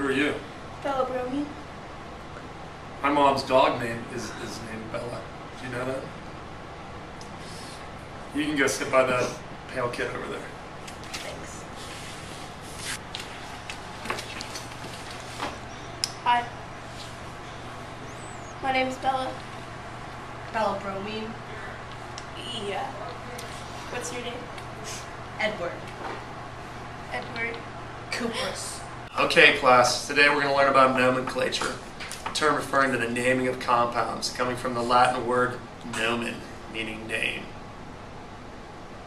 Who are you? Bella Bromine. My mom's dog name is, is named Bella. Do you know that? You can go sit by the pale kid over there. Thanks. Hi. My name's Bella. Bella Bromine. Yeah. What's your name? Edward. Edward. Cuprous. Okay, class. Today we're going to learn about nomenclature, a term referring to the naming of compounds, coming from the Latin word nomen, meaning name.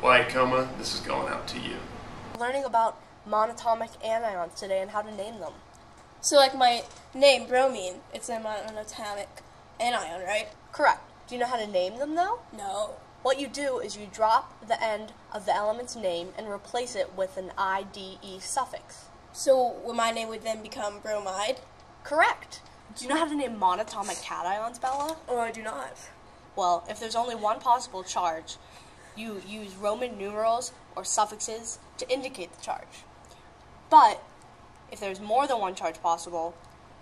White coma, this is going out to you. Learning about monatomic anions today and how to name them. So, like my name, bromine, it's a monatomic anion, right? Correct. Do you know how to name them though? No. What you do is you drop the end of the element's name and replace it with an IDE suffix. So, well, my name would then become bromide? Correct. Do you know how to name monatomic cations, Bella? Oh, I do not. Well, if there's only one possible charge, you use Roman numerals or suffixes to indicate the charge. But if there's more than one charge possible,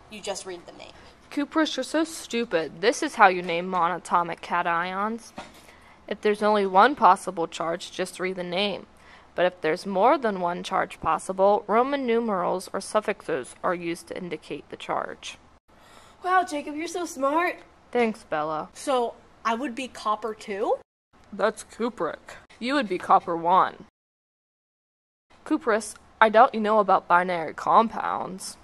you just read the name. Cuprous, you're so stupid. This is how you name monatomic cations. If there's only one possible charge, just read the name. But if there's more than one charge possible, Roman numerals or suffixes are used to indicate the charge. Wow, Jacob, you're so smart. Thanks, Bella. So I would be copper too? That's cupric. You would be copper 1. Cuprous, I doubt you know about binary compounds.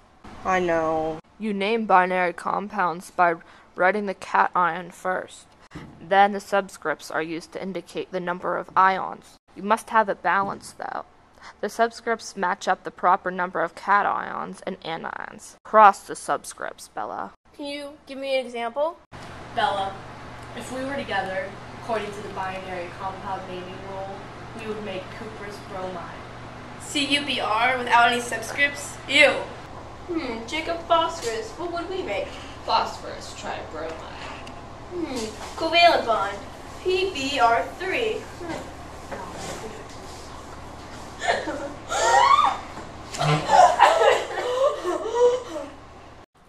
I know. You name binary compounds by writing the cation first. Then the subscripts are used to indicate the number of ions. You must have it balanced though. The subscripts match up the proper number of cations and anions. Cross the subscripts, Bella. Can you give me an example? Bella, if we were together, according to the binary compound naming rule, we would make Cuprous bromide. CUBR without any subscripts? Ew. Hmm, Jacob phosphorus. What would we make? Phosphorus tribromide. Hmm, covalent bond. PBR3.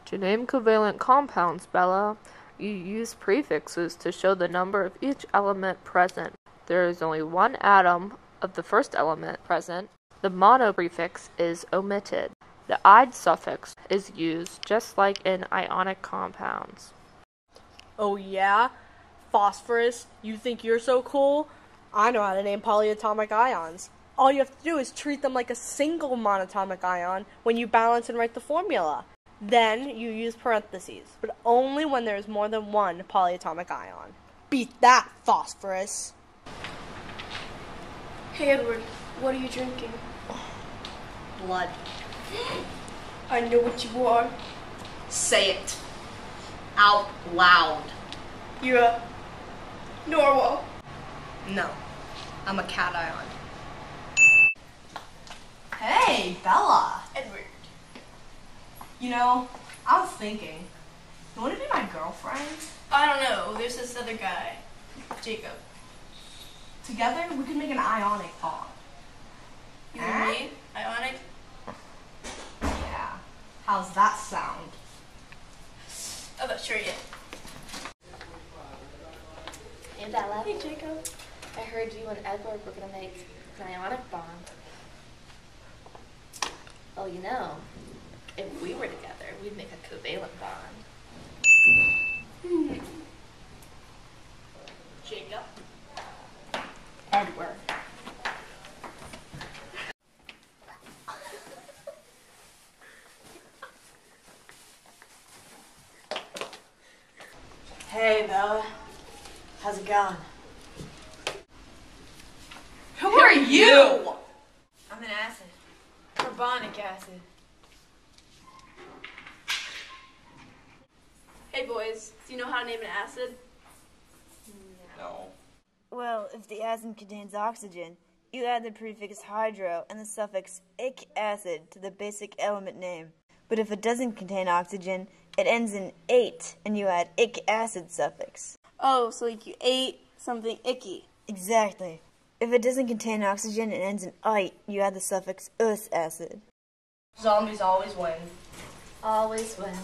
To name covalent compounds, Bella, you use prefixes to show the number of each element present. There is only one atom of the first element present. The mono prefix is omitted. The "ide" suffix is used just like in ionic compounds. Oh yeah? Phosphorus, you think you're so cool? I know how to name polyatomic ions. All you have to do is treat them like a single monatomic ion when you balance and write the formula. Then you use parentheses, but only when there is more than one polyatomic ion. Beat that, phosphorus. Hey, Edward, what are you drinking? Blood. I know what you are. Say it. Out loud. You're a Norwal. No. I'm a cation. Hey, Bella. Edward. You know, I was thinking, you want to be my girlfriend? I don't know. There's this other guy, Jacob. Together, we could make an ionic bond. You Huh? and me? Ionic? Yeah. How's that sound? I'm not sure yet. Hey Bella, Hey, Jacob. I heard you and Edward were gonna make an ionic bond. Well, you know, if we were together, we'd make a covalent bond. Jacob. Edward. Hey, Bella. How's it going? Who are you? I'm an acid. Carbonic acid. Hey, boys. Do you know how to name an acid? No. Well, if the acid contains oxygen, you add the prefix hydro and the suffix ic acid to the basic element name. But if it doesn't contain oxygen, it ends in ate and you add ic acid suffix. Oh, so like you ate something icky. Exactly. If it doesn't contain oxygen, it ends in ite. You add the suffix us acid. Zombies always win. always win.